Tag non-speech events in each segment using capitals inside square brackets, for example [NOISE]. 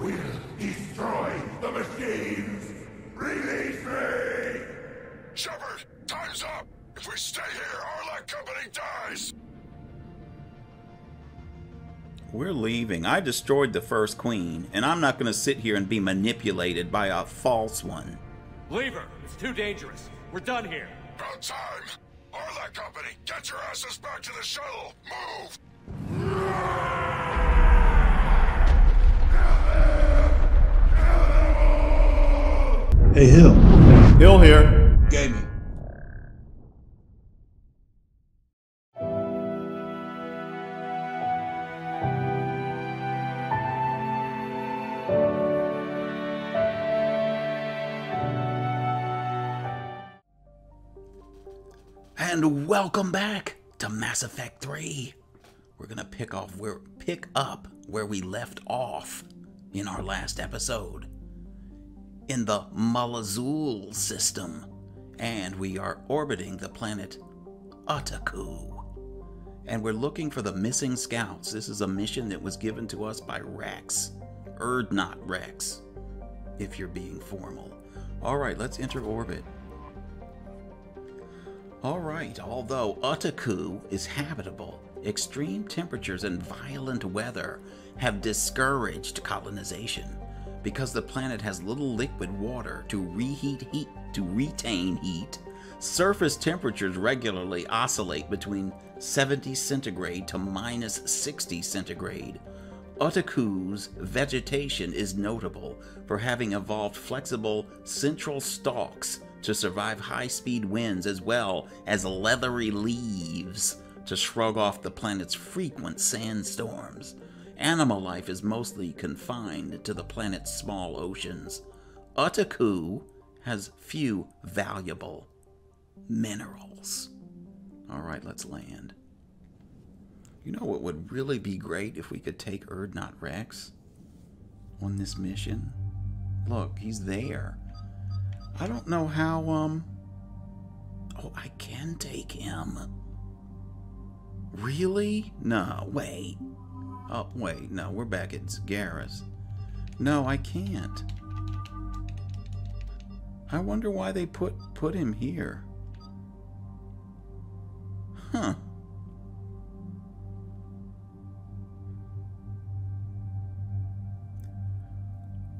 We'll destroy the machines! Release me! Shepard, time's up! If we stay here, Aralakh Company dies! We're leaving. I destroyed the first queen, and I'm not going to sit here and be manipulated by a false one. Leave her. It's too dangerous. We're done here. About time! Aralakh Company, get your asses back to the shuttle! Move! Hey, Hill. Hill here. Gaming. And welcome back to Mass Effect 3. We're gonna pick off where pick up where we left off in our last episode. In the Malazul system. And we are orbiting the planet Utukku. And we're looking for the missing scouts. This is a mission that was given to us by Rex. Urdnot Rex, if you're being formal. Alright, let's enter orbit. Alright, although Utukku is habitable, extreme temperatures and violent weather have discouraged colonization because the planet has little liquid water to reheat heat to retain heat. Surface temperatures regularly oscillate between 70 centigrade to minus 60 centigrade. Utukku's vegetation is notable for having evolved flexible central stalks to survive high speed winds as well as leathery leaves to shrug off the planet's frequent sandstorms. Animal life is mostly confined to the planet's small oceans. Utukku has few valuable minerals. All right, let's land. You know what would really be great if we could take Urdnot Rex on this mission? Look, he's there. I don't know how, um... Oh, I can take him. Really? No, wait. Oh, wait, no, we're back at Garrus. No, I can't. I wonder why they put put him here. Huh.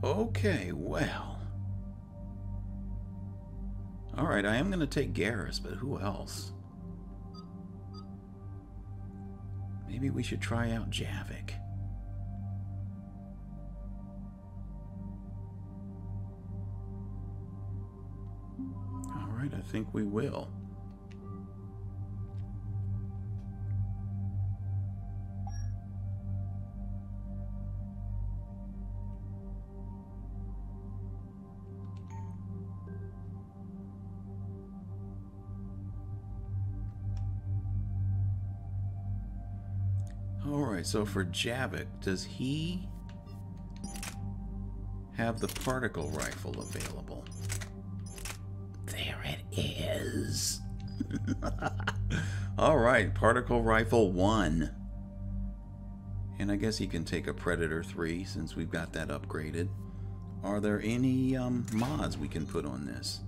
Okay, well. Alright, I am going to take Garrus, but who else? Maybe we should try out Javik. Alright, I think we will. Alright, so for Javik, does he have the particle rifle available? There it is. [LAUGHS] Alright, particle rifle 1. And I guess he can take a Predator 3 since we've got that upgraded. Are there any um, mods we can put on this?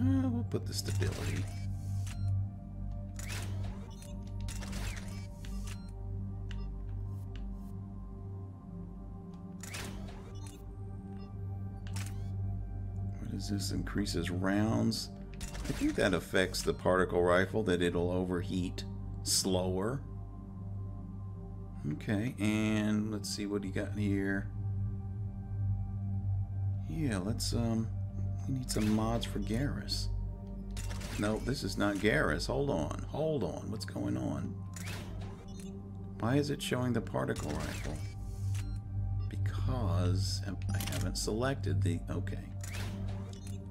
Uh, we'll put the stability. This? Increases rounds. I think that affects the particle rifle, that it'll overheat slower. Okay, and let's see what he got here. Yeah, let's, um, we need some mods for Garrus. No, this is not Garrus. Hold on, hold on. What's going on? Why is it showing the particle rifle? Because I haven't selected the, okay.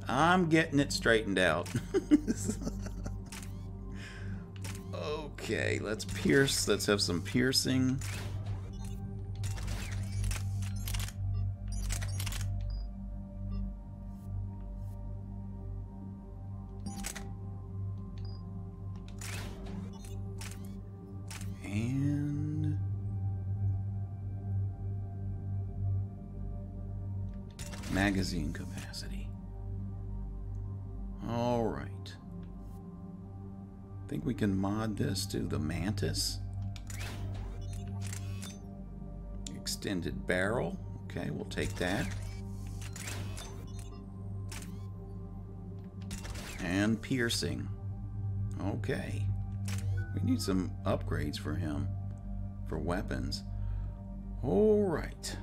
I'm getting it straightened out. [LAUGHS] okay, let's pierce. Let's have some piercing. And magazine capacity. All right. I think we can mod this to the Mantis. Extended barrel. Okay, we'll take that. And piercing. Okay. We need some upgrades for him. For weapons. Alright.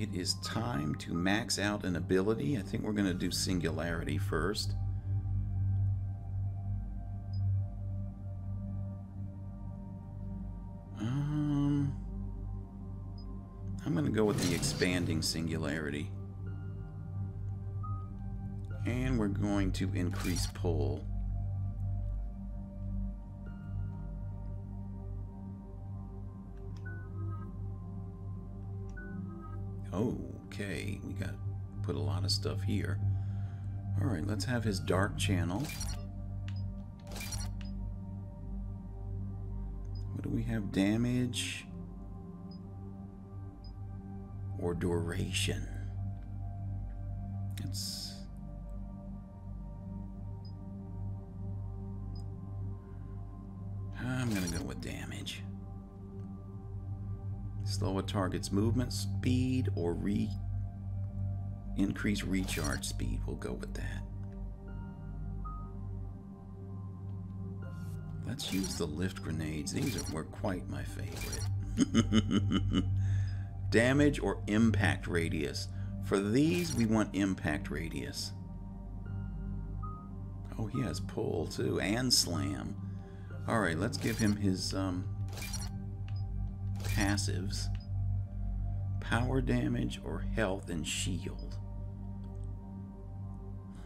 It is time to max out an ability. I think we're going to do Singularity first. Um, I'm going to go with the Expanding Singularity. And we're going to increase pull. Got put a lot of stuff here. All right, let's have his dark channel. What do we have? Damage or duration? It's I'm gonna go with damage. Slow a target's movement speed or re increase recharge speed. We'll go with that. Let's use the lift grenades. These are, were quite my favorite. [LAUGHS] Damage or impact radius. For these, we want impact radius. Oh, he has pull too, and slam. Alright, let's give him his um, passives. Power damage or health and shield.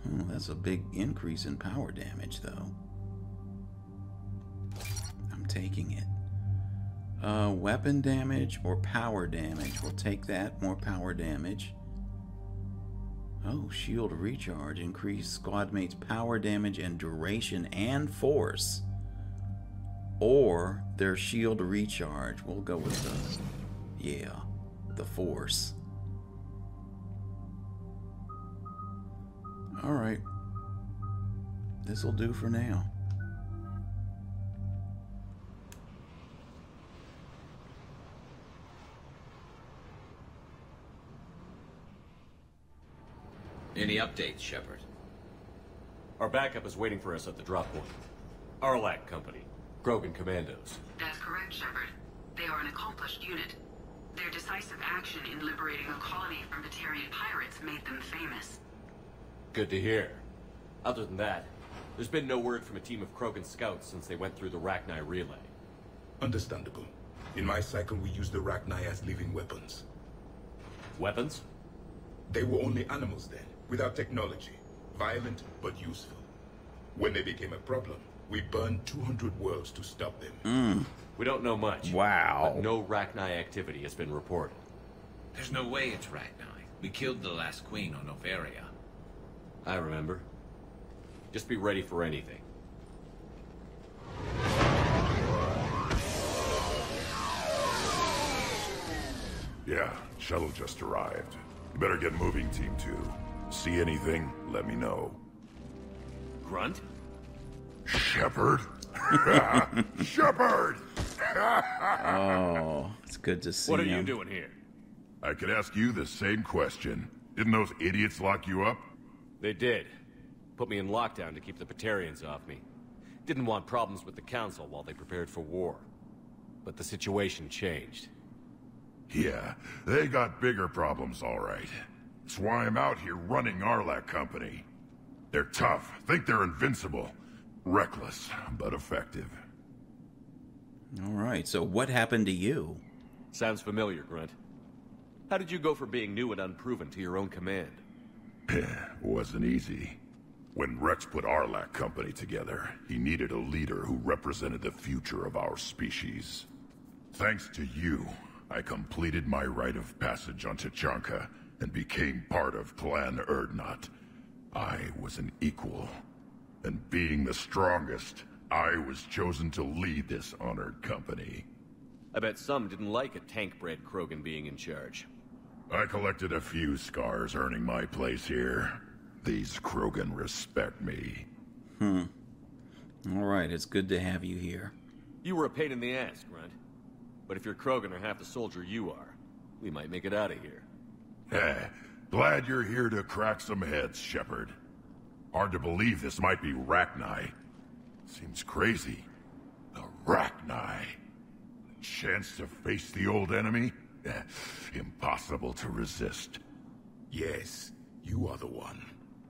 Hmm, that's a big increase in power damage, though. I'm taking it. Uh, weapon damage or power damage. We'll take that. More power damage. Oh, shield recharge. Increase squad mates' power damage and duration and force or their shield recharge. We'll go with the, yeah, the force. All right. This'll do for now. Any updates, Shepard? Our backup is waiting for us at the drop point. Aralakh Company. Krogan Commandos. That's correct, Shepard. They are an accomplished unit. Their decisive action in liberating a colony from Batarian pirates made them famous. Good to hear. Other than that, there's been no word from a team of Krogan scouts since they went through the Rachni relay. Understandable. In my cycle, we use the Rachni as living weapons. Weapons? They were only animals then, without technology. Violent, but useful. When they became a problem, we burned 200 worlds to stop them. Hmm. We don't know much. Wow. But no Rachni activity has been reported. There's no way it's Rachni. We killed the last queen on Noveria. I remember. Just be ready for anything. Yeah, shuttle just arrived. You better get moving, Team 2. See anything, let me know. Grunt? Shepard? [LAUGHS] Shepard! [LAUGHS] Oh, it's good to see you. What are him. you doing here? I could ask you the same question. Didn't those idiots lock you up? They did. Put me in lockdown to keep the Batarians off me. Didn't want problems with the Council while they prepared for war. But the situation changed. Yeah, they got bigger problems, all right. That's why I'm out here running Aralakh Company. They're tough, think they're invincible. Reckless, but effective. All right, so what happened to you? Sounds familiar, Grunt. How did you go from being new and unproven to your own command? [CLEARS THROAT] Wasn't easy. When Rex put Aralakh Company together, he needed a leader who represented the future of our species. Thanks to you, I completed my rite of passage on Tuchanka and became part of Clan Urdnot. I was an equal, and being the strongest, I was chosen to lead this honored company. I bet some didn't like a tank-bred Krogan being in charge. I collected a few scars earning my place here. These Krogan respect me. Hmm. All right, it's good to have you here. You were a pain in the ass, Grunt. But if you're Krogan or half the soldier you are, we might make it out of here. Eh, glad you're here to crack some heads, Shepard. Hard to believe this might be Rachni. Seems crazy. The Rachni. A Chance to face the old enemy? [LAUGHS] Impossible to resist. Yes, you are the one.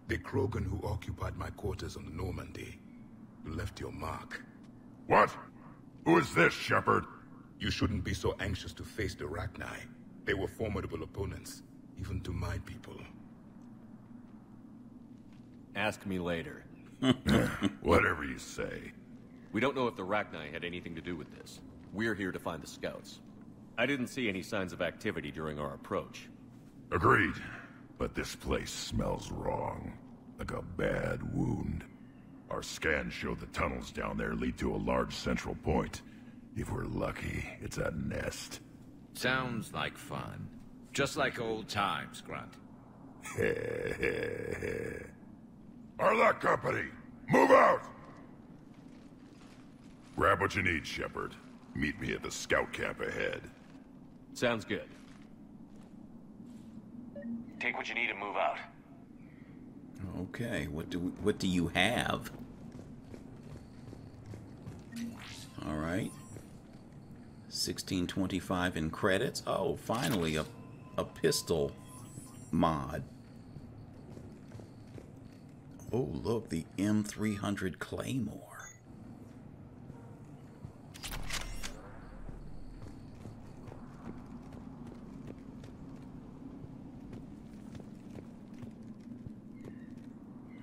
The Krogan who occupied my quarters on the Normandy. You left your mark. What? Who is this, Shepard? You shouldn't be so anxious to face the Rachni. They were formidable opponents, even to my people. Ask me later. [LAUGHS] Whatever you say. We don't know if the Rachni had anything to do with this. We're here to find the scouts. I didn't see any signs of activity during our approach. Agreed. But this place smells wrong. Like a bad wound. Our scans show the tunnels down there lead to a large central point. If we're lucky, it's a nest. Sounds like fun. Just like old times, Grunt. [LAUGHS] Aralakh Company, move out! Grab what you need, Shepard. Meet me at the scout camp ahead. Sounds good. Take what you need and move out. Okay, what do what do you have? All right. 1625 in credits. Oh, finally a a pistol mod. Oh, look, the M300 Claymore.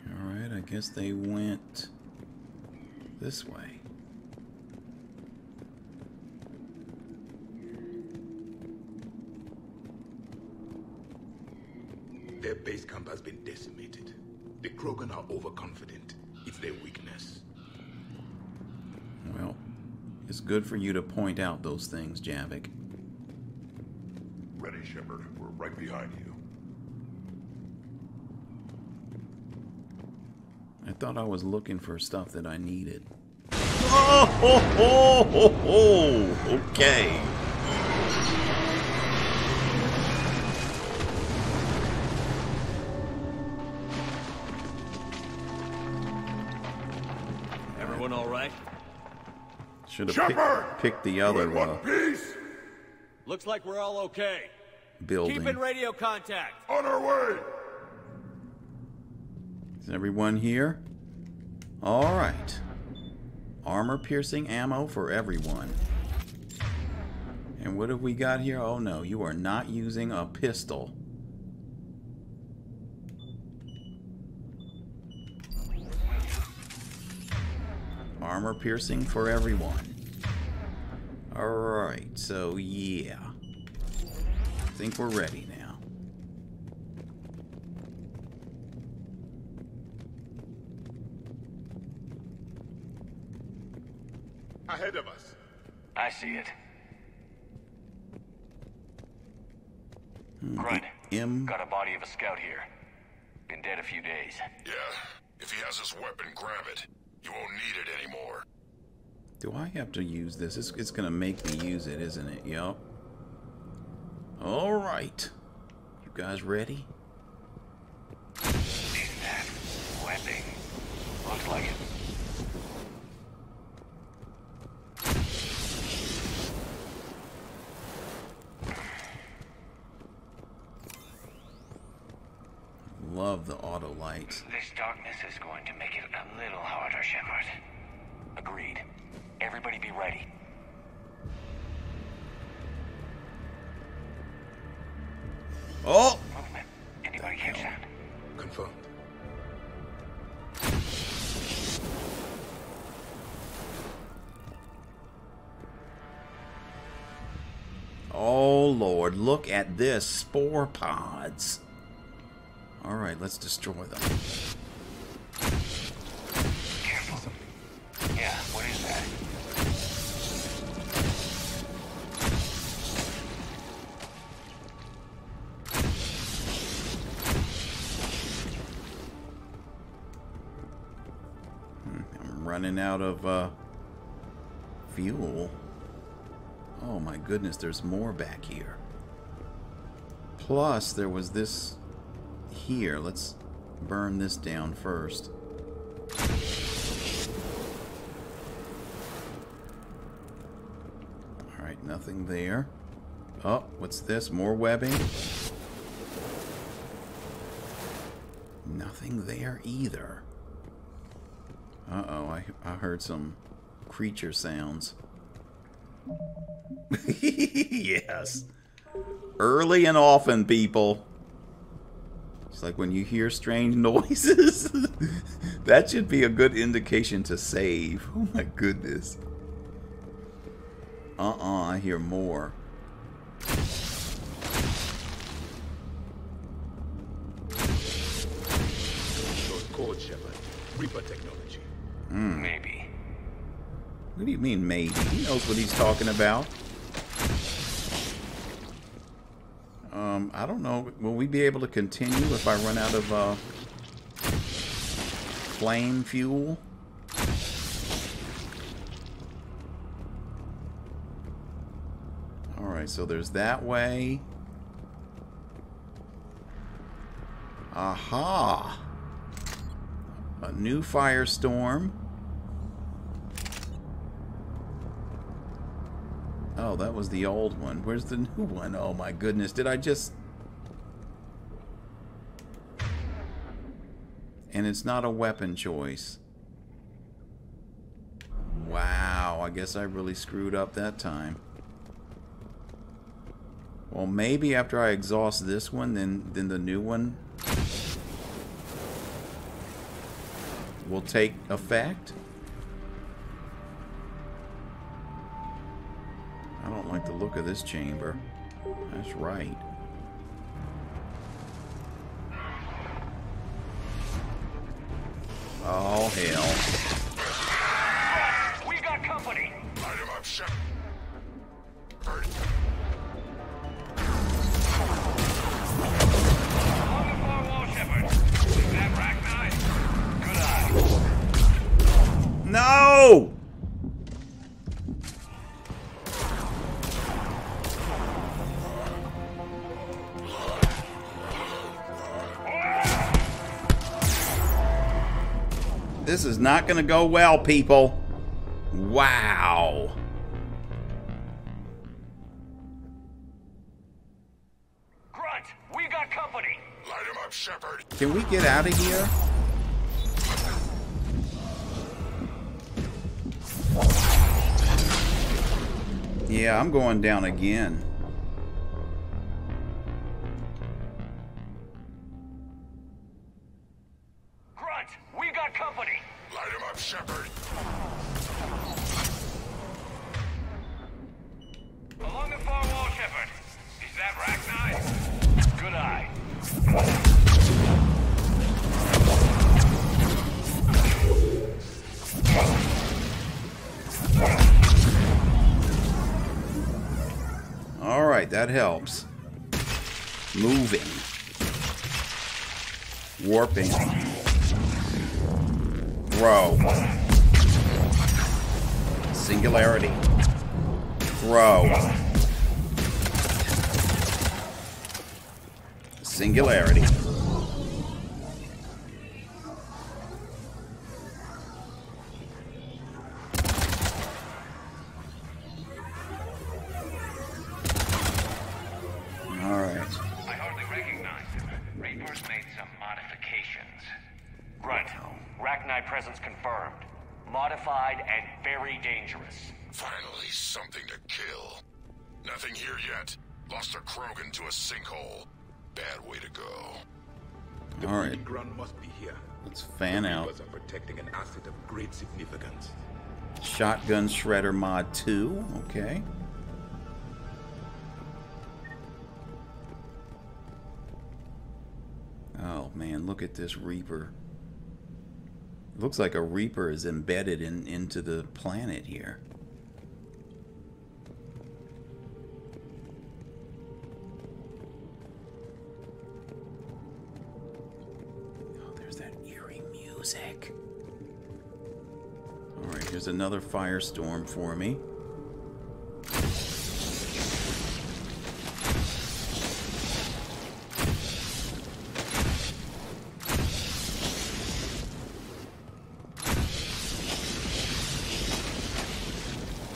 All right, I guess they went this way. Their base camp has been decimated. The Krogan are overconfident. It's their weakness. Well, it's good for you to point out those things, Javik. Ready, Shepard. We're right behind you. I thought I was looking for stuff that I needed. Oh, ho, ho, ho, ho. okay. Everyone all right? Should have Shepard! picked, picked the other one uh. Looks like we're all okay. building. Keep in radio contact. On our way! Is everyone here? All right. Armor piercing ammo for everyone. And what have we got here? Oh no, you are not using a pistol. Armor piercing for everyone. Alright, so yeah. I think we're ready now. Ahead of us. I see it. Hmm. Grunt, M. got a body of a scout here. Been dead a few days. Yeah. If he has his weapon, grab it. You won't need it anymore. Do I have to use this? It's, it's going to make me use it, isn't it? Yup. All right. You guys ready? Is that weapon? Looks like it. Love the This darkness is going to make it a little harder, Shepard. Agreed. Everybody be ready. Oh! Movement. Anybody catch that? Confirmed. Oh, Lord. Look at this. Spore pods. Alright, let's destroy them. Careful. Yeah, what is that? Hmm, I'm running out of uh, fuel. Oh my goodness, there's more back here. Plus, there was this here. Let's burn this down first. Alright, nothing there. Oh, what's this? More webbing? Nothing there either. Uh-oh, I, I heard some creature sounds. [LAUGHS] yes. Early and often, people. It's like when you hear strange [LAUGHS] noises. that should be a good indication to save. Oh my goodness. Uh-uh, I hear more. Those codes, Shepard. Reaper technology. Hmm. Maybe. What do you mean, maybe? He knows what he's talking about. Um, I don't know. Will we be able to continue if I run out of, uh, flame fuel? Alright, so there's that way. Aha! A new firestorm. Oh, that was the old one. Where's the new one? Oh my goodness. Did I just... And it's not a weapon choice. Wow, I guess I really screwed up that time. Well, maybe after I exhaust this one, then, then the new one will take effect. Look of this chamber. That's right. Not going to go well, people. Wow. Grunt, we got company. Light him up, Shepard. Can we get out of here? Yeah, I'm going down again. Shepard. Along the far wall, Shepard. Is that? Good eye. All right, that helps. Moving. Warping. Throw. Singularity. Throw. Singularity. Shotgun Shredder Mod 2. Okay. Oh man, look at this Reaper. Looks like a Reaper is embedded in into the planet here. Oh, there's that eerie music. Here's another firestorm for me.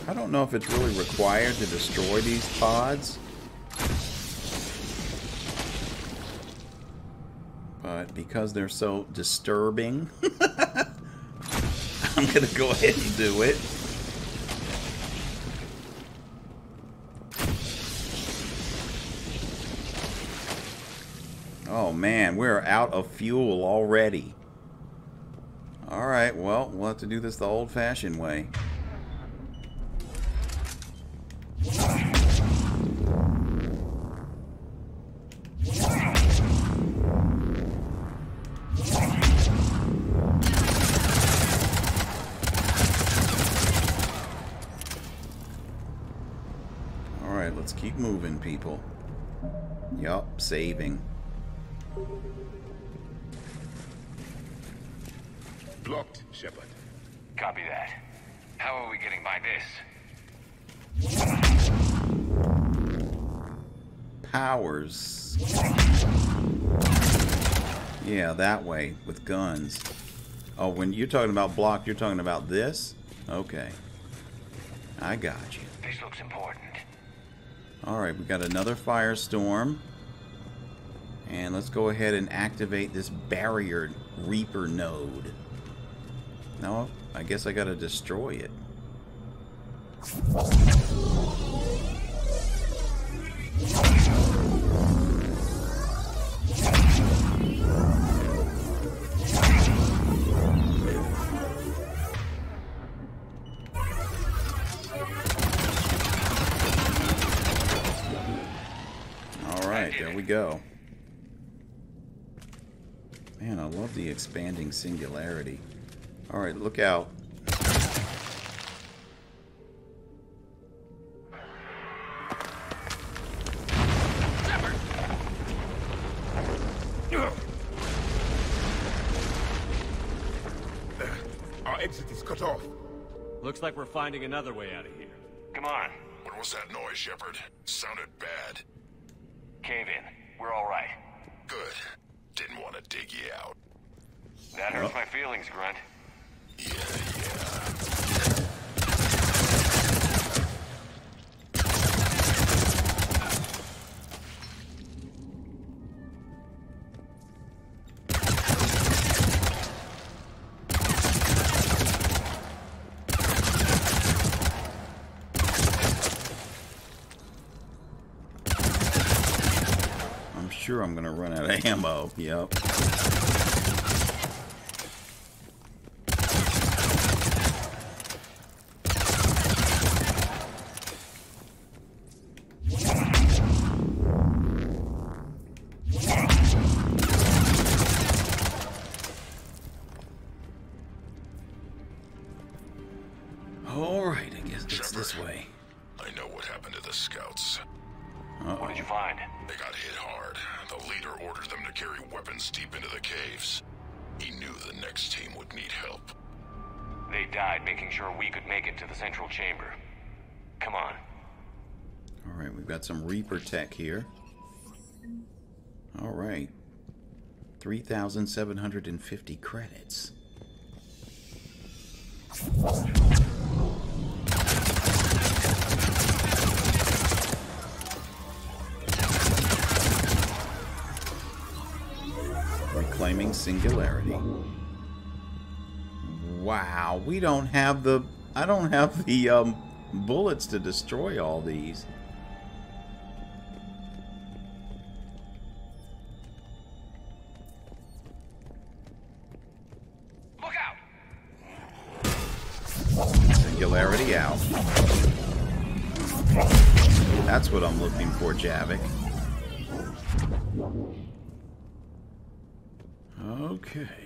I don't know if it's really required to destroy these pods. But because they're so disturbing, [LAUGHS] I'm to go ahead and do it. Oh man, we're out of fuel already. Alright, well, we'll have to do this the old-fashioned way. Saving. Blocked, Shepard. Copy that. How are we getting by this? Powers. Yeah, that way, with guns. Oh, when you're talking about blocked, you're talking about this? Okay. I got you. This looks important. Alright, we got another firestorm. Let's go ahead and activate this barrier Reaper node. No, I guess I gotta destroy it. Expanding singularity. Alright, look out. Our exit is cut off. Looks like we're finding another way out of here. Come on. What was that noise, Shepard? Sounded bad. Cave in. We're all right. Good. Didn't want to dig you out. That hurts my feelings, Grunt. Yeah, yeah. I'm sure I'm gonna run out of ammo. Yep. Central chamber. Come on. Alright, we've got some Reaper tech here. Alright. 3,750 credits. Reclaiming singularity. Wow, we don't have the I don't have the um bullets to destroy all these. Look out! Singularity out. That's what I'm looking for, Javik. Okay.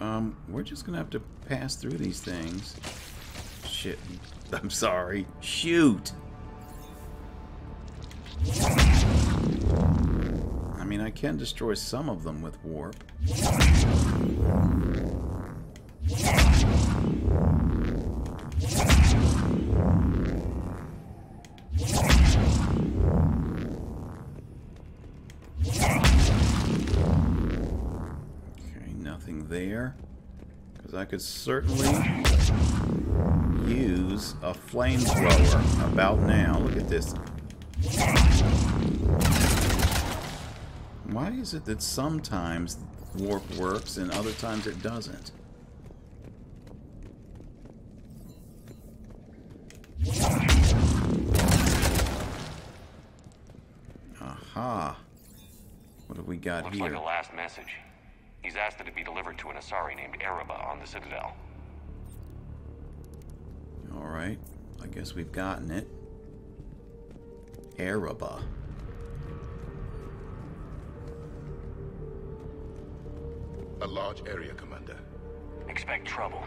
Um, we're just gonna have to pass through these things. Shit. I'm sorry. Shoot! I mean, I can destroy some of them with warp. There. Because I could certainly use a flamethrower about now. Look at this. Why is it that sometimes warp works and other times it doesn't? Aha. What have we got Looks here? like a last message. He's asked that it be delivered to an Asari named Erebah on the Citadel. Alright. I guess we've gotten it. Erebah. A large area, Commander. Expect trouble.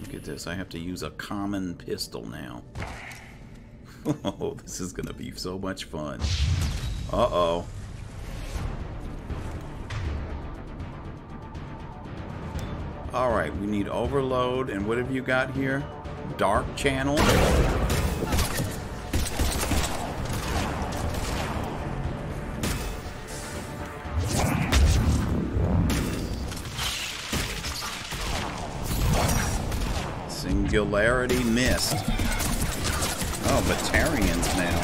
Look at this. I have to use a common pistol now. [LAUGHS] Oh, this is to be so much fun. Uh-oh. Alright, we need overload. And what have you got here? Dark channel? Singularity missed. Oh, Batarians now.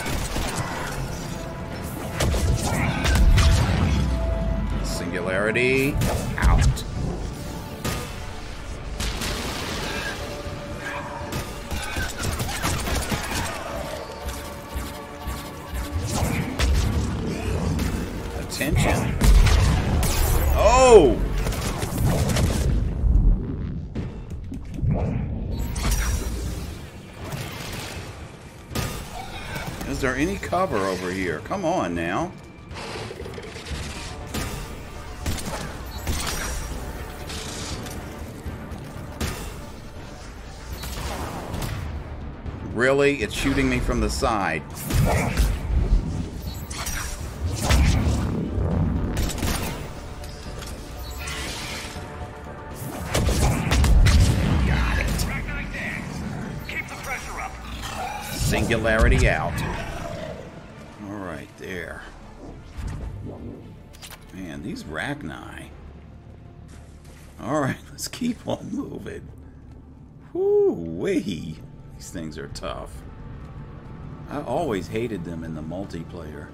Singularity out. Cover over here? Come on now. Really? It's shooting me from the side. Got it. Keep on moving. Whoo-wee. These things are tough. I always hated them in the multiplayer.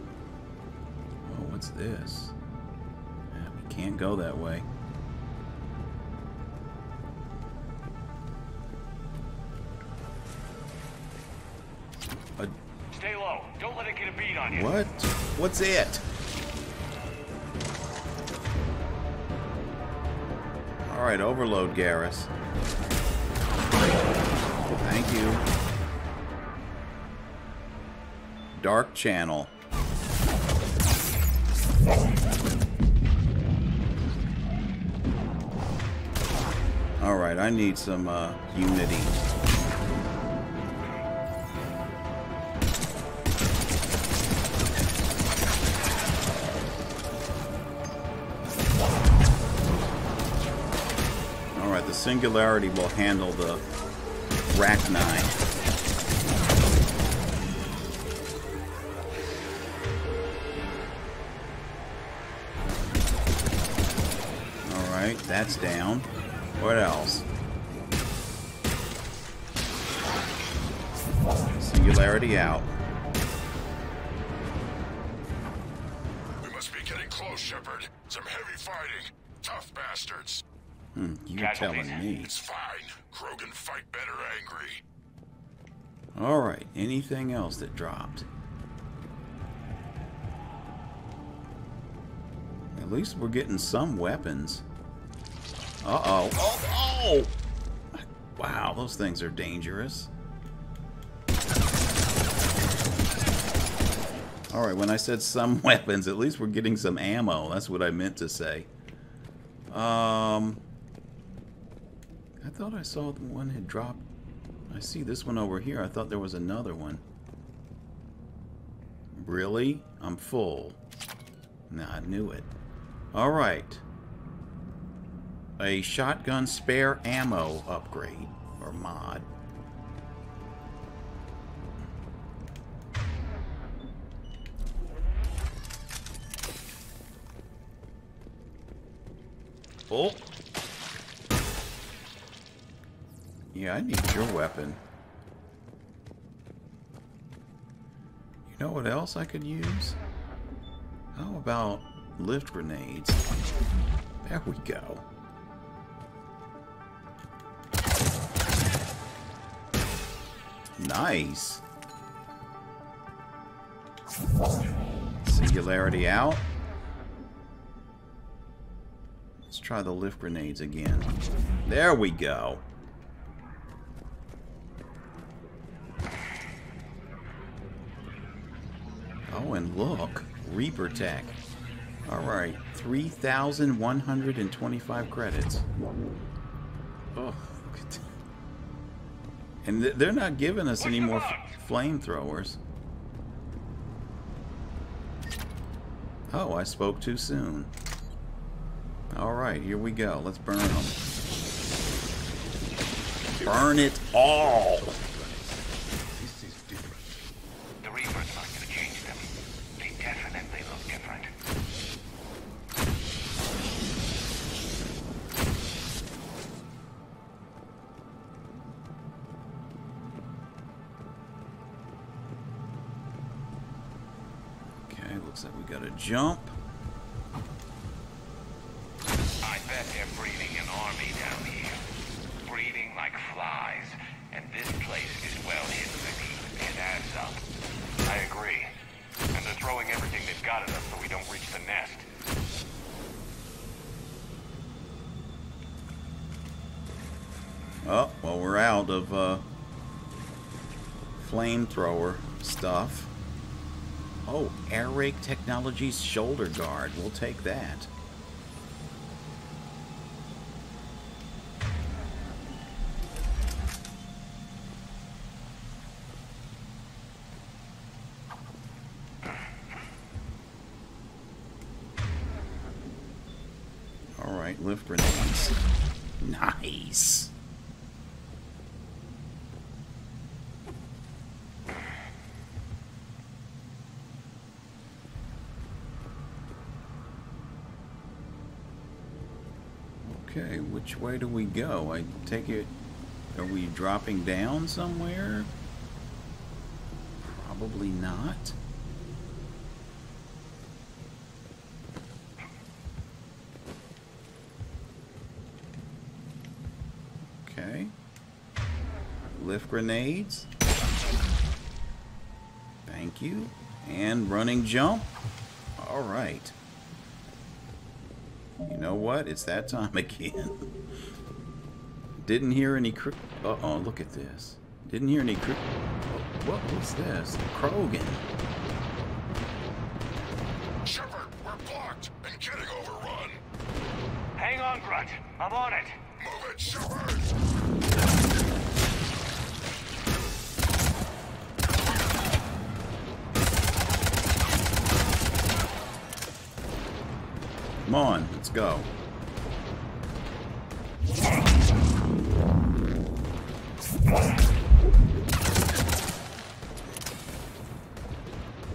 Oh, what's this? Yeah, we can't go that way. A Stay low. Don't let it get a beat on you. What? What's it? Alright, overload, Garrus. Thank you. Dark channel. Alright, I need some uh, unity. Singularity will handle the Rachni. Alright, that's down. What else? Singularity out. You're telling me. It's fine. Krogan fight better angry. Alright, anything else that dropped? At least we're getting some weapons. Uh-oh. Oh, oh! Wow, those things are dangerous. Alright, when I said some [LAUGHS] weapons, at least we're getting some ammo. That's what I meant to say. Um... I thought I saw the one had dropped. I see this one over here. I thought there was another one. Really? I'm full. Nah, I knew it. Alright. A shotgun spare ammo upgrade, or mod. Oh! Yeah, I need your weapon. You know what else I could use? How about lift grenades? There we go. Nice. Singularity out. Let's try the lift grenades again. There we go. Oh, and look. Reaper Tech. Alright, 3,125 credits. Oh, and th they're not giving us any more flamethrowers. Oh, I spoke too soon. Alright, here we go. Let's burn them. Burn it all! Looks like we got a jump. I bet they're breeding an army down here. Breeding like flies. And this place is well hidden beneath. It adds up. I agree. And they're throwing everything they've got at us so we don't reach the nest. Oh, well, we're out of uh, flamethrower stuff. Ariake Technologies shoulder guard. We'll take that. All right, lift grenades. Nice. Okay, which way do we go? I take it. Are we dropping down somewhere? Probably not. Okay. Lift grenades. Thank you. And running jump. All right. You know what? It's that time [LAUGHS] again. Didn't hear any cr- Uh-oh, look at this. Didn't hear any cr- oh, What was this? Krogan. Go.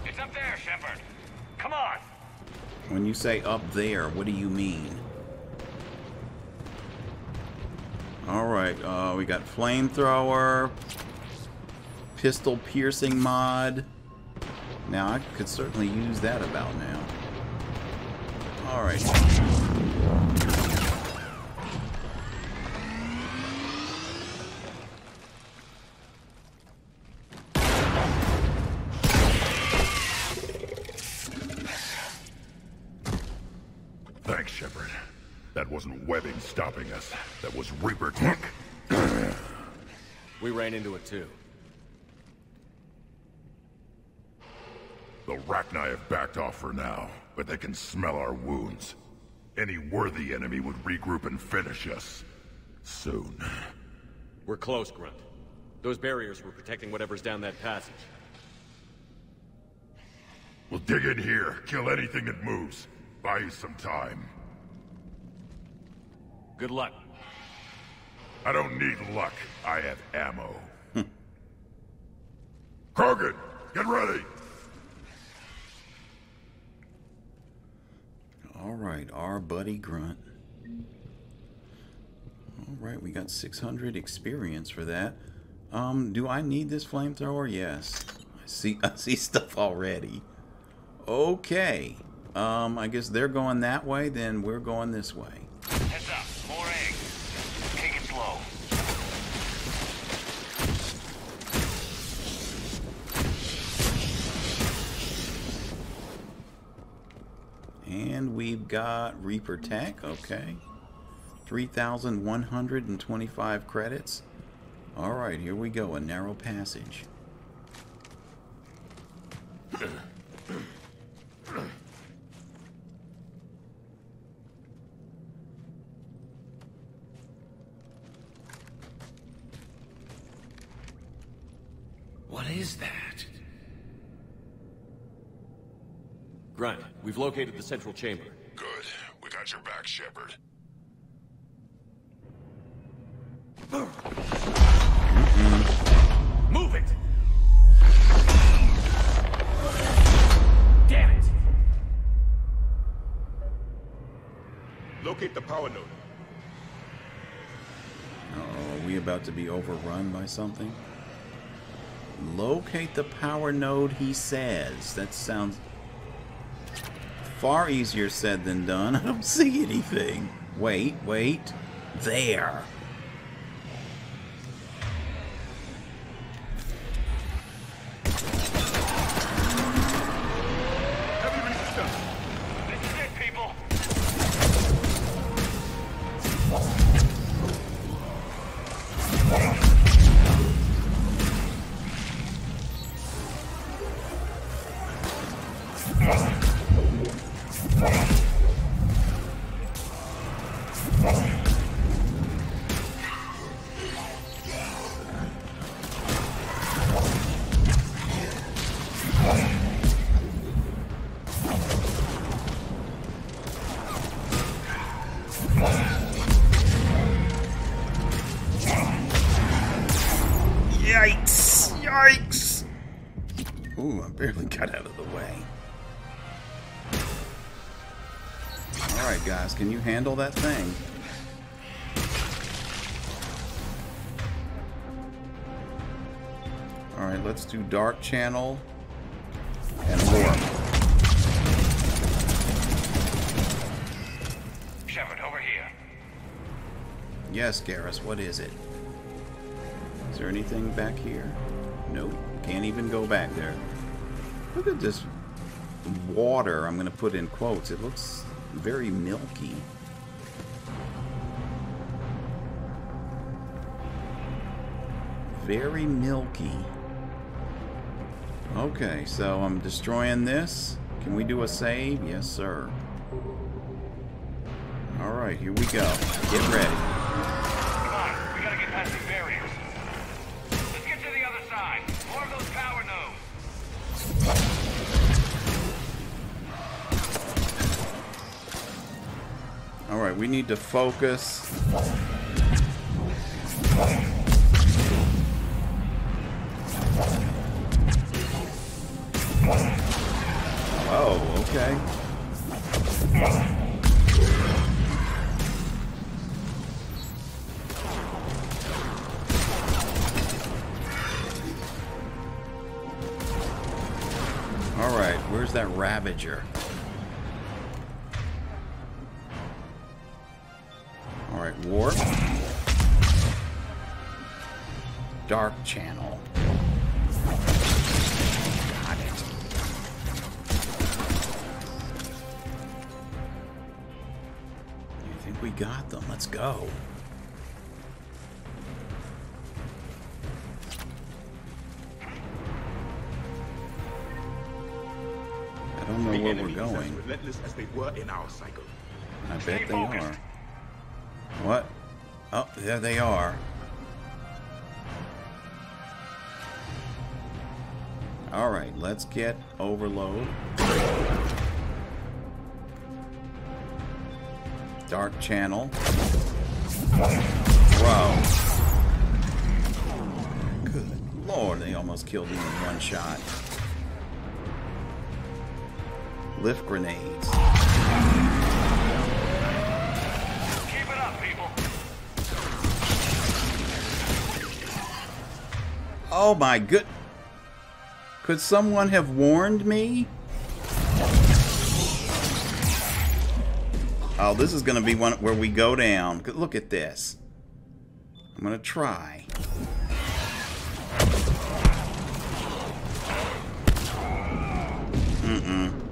It's up there, Shepard. Come on. When you say up there, what do you mean? Alright, uh, we got flamethrower, pistol piercing mod. Now, I could certainly use that about now. Alright. Too. The Rachni have backed off for now, but they can smell our wounds. Any worthy enemy would regroup and finish us. Soon. We're close, Grunt. Those barriers were protecting whatever's down that passage. We'll dig in here, kill anything that moves. Buy you some time. Good luck. I don't need luck. I have ammo. Krogan, get ready! All right, our buddy Grunt. All right, we got 600 experience for that. Um, do I need this flamethrower? Yes. I see. [LAUGHS] I see stuff already. Okay. Um, I guess they're going that way. Then we're going this way. Got Reaper Tech. Okay. 3,125 credits. All right, here we go. A narrow passage. What is that? Grunt, we've located the central chamber. Good. We got your back, Shepard. Move it! Damn it! Locate the power node. Uh oh, are we about to be overrun by something? Locate the power node, he says. That sounds far easier said than done. [LAUGHS] I don't see anything. Wait, wait. There. Handle that thing? Alright, let's do Dark Channel and Warp. Shepard, over here. Yes, Garrus, what is it? Is there anything back here? Nope. Can't even go back there. Look at this water, I'm going to put in quotes. It looks very milky. Very milky. Okay, so I'm destroying this. Can we do a save? Yes, sir. Alright, here we go. Get ready. Come on, we gotta get past barriers. Let's get to the other side. More of those power nodes. Alright, we need to focus. Bet Stay they focused. are. What? Oh, there they are. Alright, let's get overload. Dark channel. Whoa. Good lord, they almost killed me in one shot. Lift grenades. Keep it up, people. Oh my good. Could someone have warned me? Oh, this is going to be one where we go down. Look at this. I'm going to try. Mm-mm.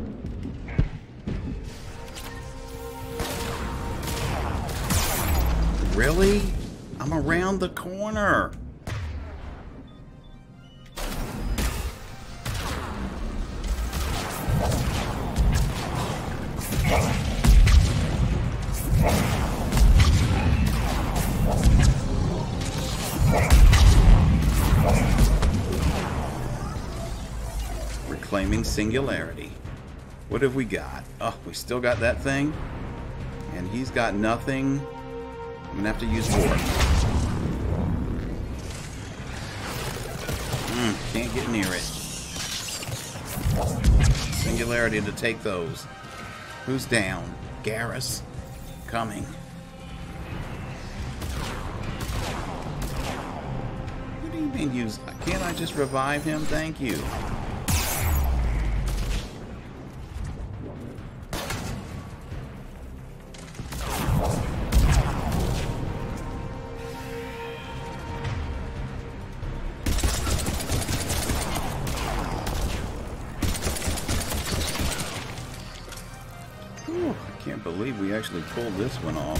Really? I'm around the corner. Reclaiming singularity. What have we got? Oh, we still got that thing. And he's got nothing. I'm gonna have to use warp. Mm, can't get near it. Singularity to take those. Who's down? Garrus. Coming. What do you mean use? Can't I just revive him? Thank you. Actually pulled this one off.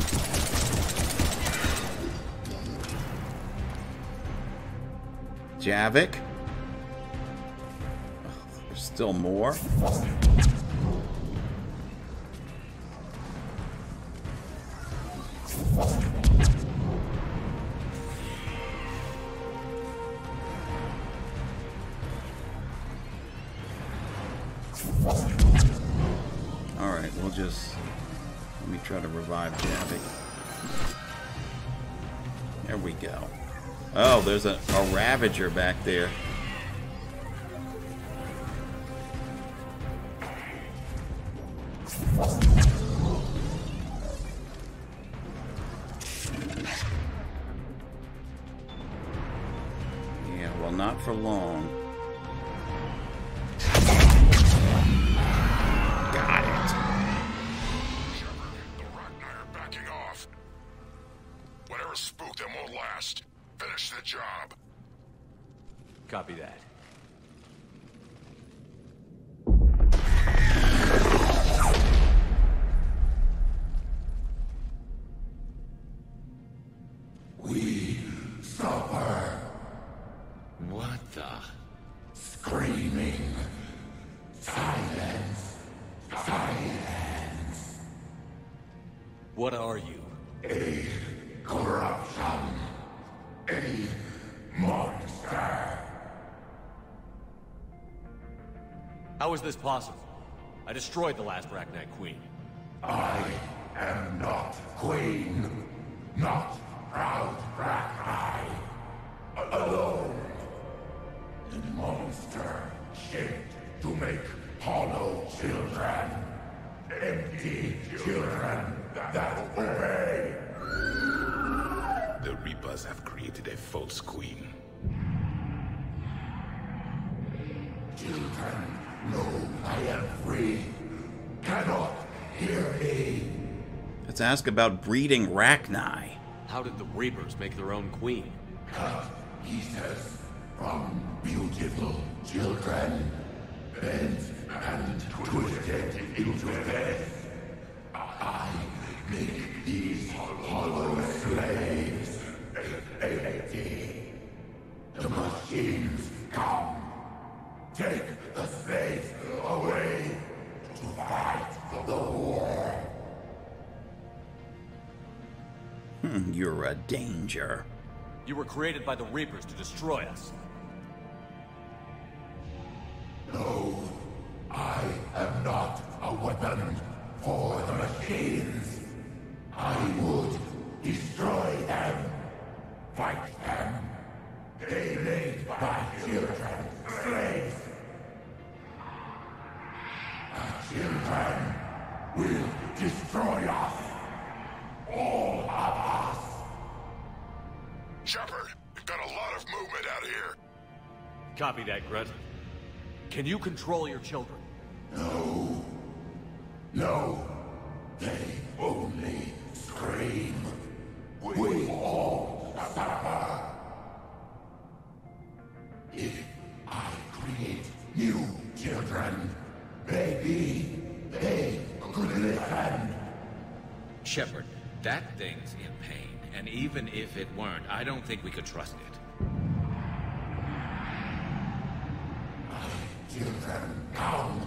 Javik. There's still more. Ravager back there. What the? Screaming. Silence. Silence. What are you? A corruption. A monster. How is this possible? I destroyed the last Rachni Queen. I am not queen. Not ask about breeding Rachni. How did the Reapers make their own queen? Cut pieces from beautiful children. Bent and twisted into this. Danger. You were created by the Reapers to destroy us. No, I am not a weapon for the machines. I would destroy them, fight Copy that, Grunt. Can you control your children? No. No. They only scream. We all suffer. If I create new children, maybe they could listen. Shepard, that thing's in pain, and even if it weren't, I don't think we could trust it. Children, come.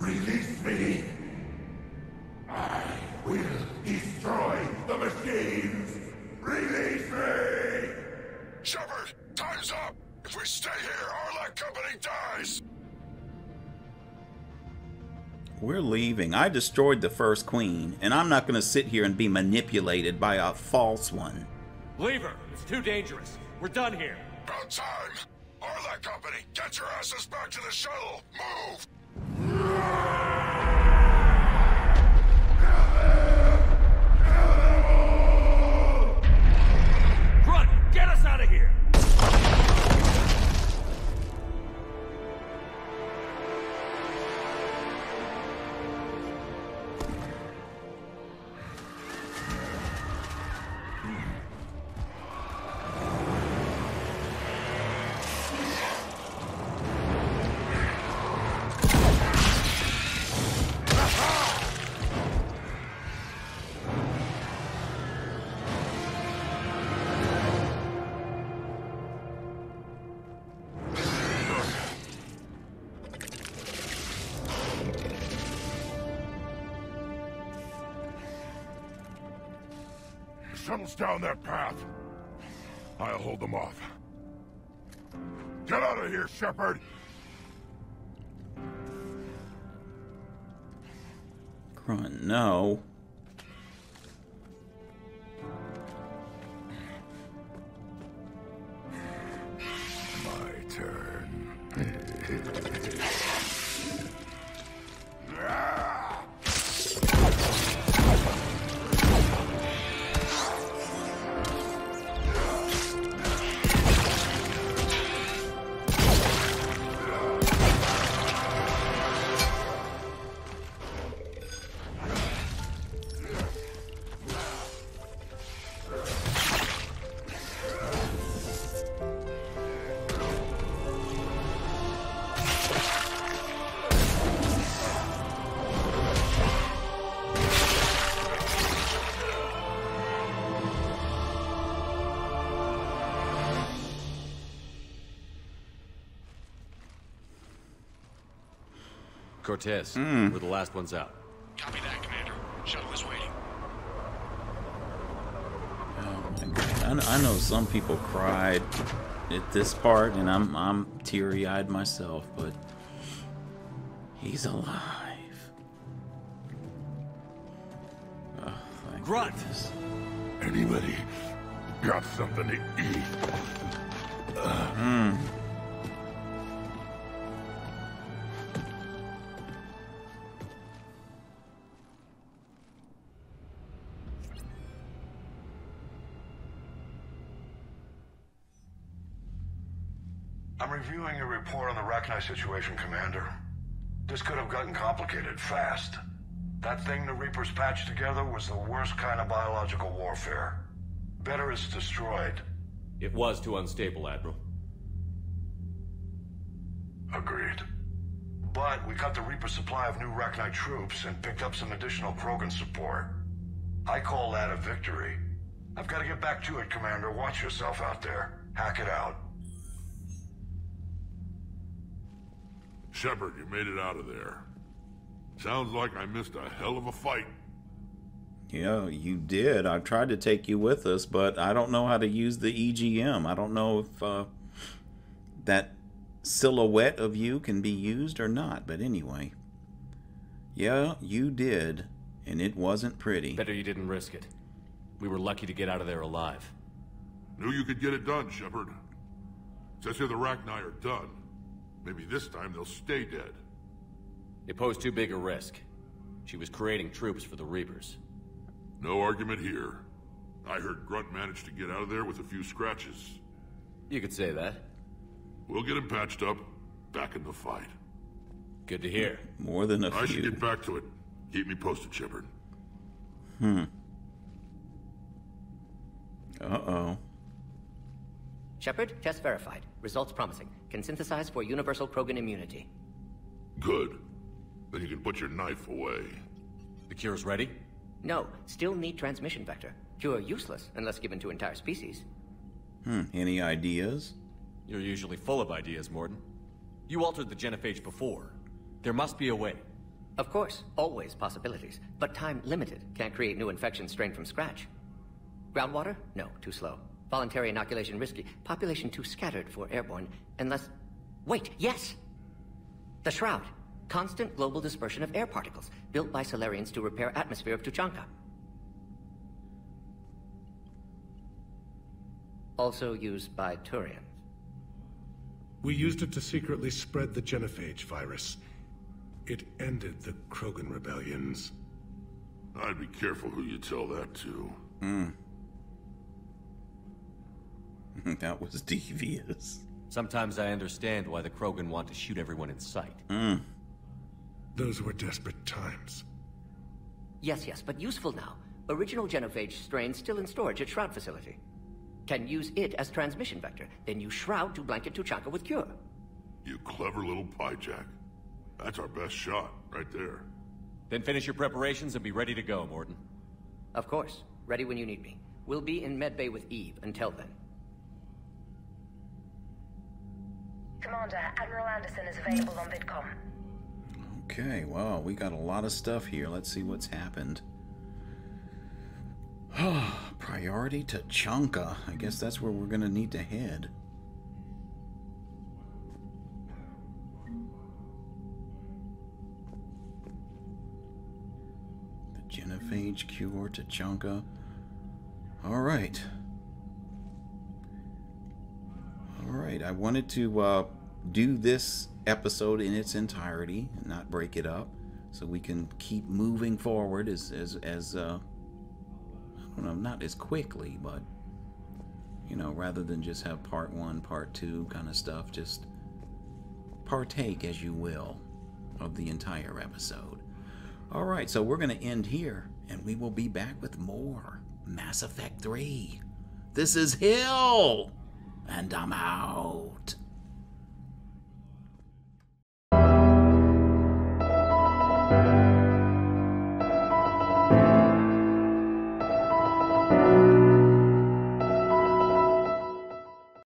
Release me. I will destroy the machines. Release me! Shepard, time's up. If we stay here, Aralakh Company dies. We're leaving. I destroyed the first queen, and I'm not going to sit here and be manipulated by a false one. Leave her! It's too dangerous. We're done here. About time. Aralakh Company, get your asses back to the shuttle. Move! Grunt, get us out of here! Shuttle's down that path. I'll hold them off. Get out of here, Shepard! Grunt, no. Cortez, hmm. we're the last ones out. Copy that, Commander. Shuttle is waiting. Oh, I, kn- I know some people cried at this part, and I'm I'm teary eyed myself, but he's alive. Oh, thank Grunt! goodness. Anybody got something to eat? I'm report on the Rachni situation, Commander. This could have gotten complicated fast. That thing the Reapers patched together was the worst kind of biological warfare. Better it's destroyed. It was too unstable, Admiral. Agreed. But we cut the Reaper supply of new Rachni troops and picked up some additional Krogan support. I call that a victory. I've got to get back to it, Commander. Watch yourself out there. Hackett out. Shepard, you made it out of there. Sounds like I missed a hell of a fight. Yeah, you did. I tried to take you with us, but I don't know how to use the EGM. I don't know if uh, that silhouette of you can be used or not. But anyway, yeah, you did, and it wasn't pretty. Better you didn't risk it. We were lucky to get out of there alive. Knew you could get it done, Shepard. Says here the Rachni are done. Maybe this time they'll stay dead. It posed too big a risk. She was creating troops for the Reapers. No argument here. I heard Grunt managed to get out of there with a few scratches. You could say that. We'll get him patched up, back in the fight. Good to hear. More than a I few. I should get back to it. Keep me posted, Shepard. Hmm. Uh-oh. Shepard, test verified. Results promising. Can synthesize for universal Krogan immunity. Good. Then you can put your knife away. The cure's ready? No, still need transmission vector. Cure useless unless given to entire species. Hmm. Any ideas? You're usually full of ideas, Mordin. You altered the genophage before. There must be a way. Of course, always possibilities, but time limited. Can't create new infection strain from scratch. Groundwater? No, too slow. Voluntary inoculation risky. Population too scattered for airborne, unless... Wait, yes! The Shroud. Constant global dispersion of air particles, built by Salarians to repair atmosphere of Tuchanka. Also used by Turians. We used it to secretly spread the genophage virus. It ended the Krogan rebellions. I'd be careful who you tell that to. Hmm. [LAUGHS] that was devious. Sometimes I understand why the Krogan want to shoot everyone in sight. Hmm. Those were desperate times. Yes, yes, but useful now. Original genophage strain still in storage at Shroud facility. Can use it as transmission vector, then you Shroud to blanket Tuchanka with cure. You clever little pyjak. That's our best shot, right there. Then finish your preparations and be ready to go, Mordin. Of course. Ready when you need me. We'll be in medbay with Eve until then. Commander, Admiral Anderson is available on VidCom. Okay, well, we got a lot of stuff here. Let's see what's happened. [SIGHS] Priority Tuchanka. I guess that's where we're going to need to head. The genophage cure Tuchanka. All right. All right. I wanted to uh, do this episode in its entirety and not break it up so we can keep moving forward as as as uh I don't know not as quickly but you know rather than just have part 1 part 2 kind of stuff just partake as you will of the entire episode all right so we're going to end here and we will be back with more Mass Effect 3 this is Hill and I'm out